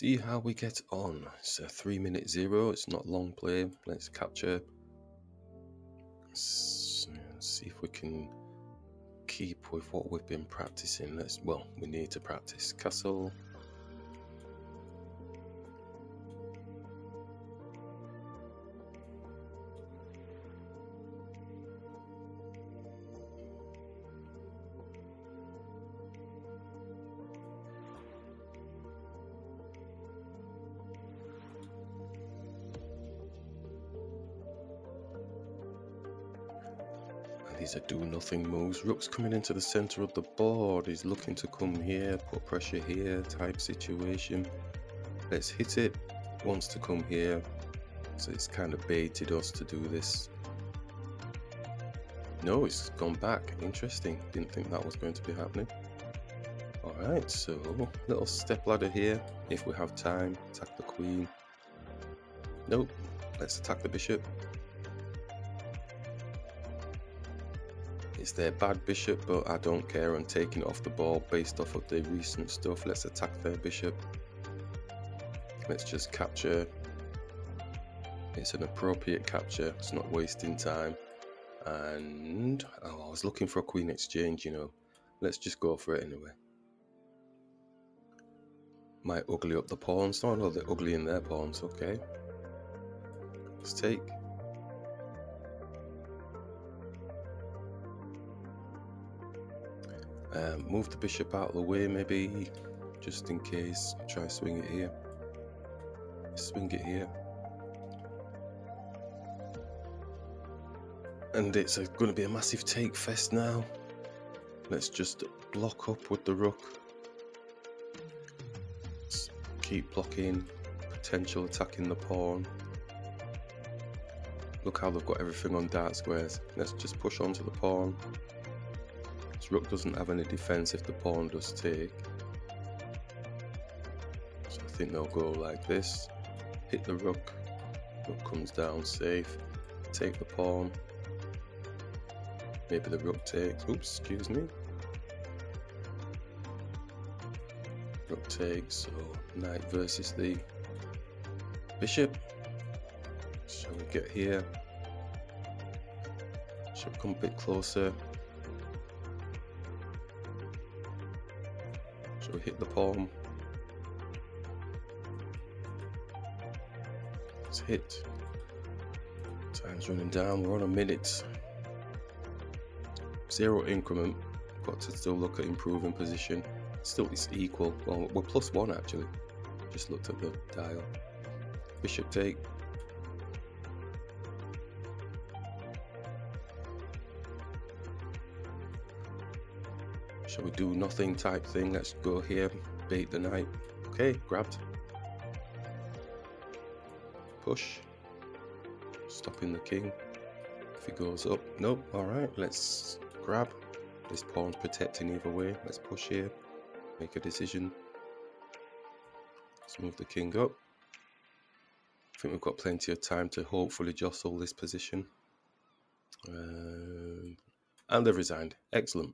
see how we get on. It's a three minute zero, it's not long play. Let's capture. Let's see if we can keep with what we've been practicing. Let's well, we need to practice castle. These a do nothing moves. Rook's coming into the center of the board. He's looking to come here, put pressure here, type situation. Let's hit it. Wants to come here. So it's kind of baited us to do this. No, it's gone back. Interesting. Didn't think that was going to be happening. Alright, so little step ladder here. If we have time, attack the queen. Nope. Let's attack the bishop. It's their bad bishop, but I don't care. I'm taking off the ball based off of the recent stuff. Let's attack their bishop. Let's just capture. It's an appropriate capture. It's not wasting time. And oh, I was looking for a queen exchange, you know. Let's just go for it anyway. Might ugly up the pawns. No, no, they're ugly in their pawns. Okay. Let's take. Um, move the bishop out of the way, maybe, just in case. Try swing it here. Swing it here. And it's going to be a massive take fest now. Let's just block up with the rook. Let's keep blocking. Potential attacking the pawn. Look how they've got everything on dark squares. Let's just push onto the pawn rook doesn't have any defense if the pawn does take. So I think they'll go like this. Hit the rook. Rook comes down safe. Take the pawn. Maybe the rook takes. Oops, excuse me. Rook takes. So knight versus the bishop. Shall we get here? Should come a bit closer. So we hit the pawn. It's hit. Time's running down. We're on a minute. Zero increment. Got to still look at improving position. Still, it's equal. Well, we're plus one actually. Just looked at the dial. Bishop take. Shall we do nothing type thing? Let's go here, bait the knight. Okay, grabbed. Push. Stopping the king. If he goes up, nope, alright, let's grab. This pawn's protecting either way. Let's push here, make a decision. Let's move the king up. I think we've got plenty of time to hopefully jostle this position. Um, and they've resigned. Excellent.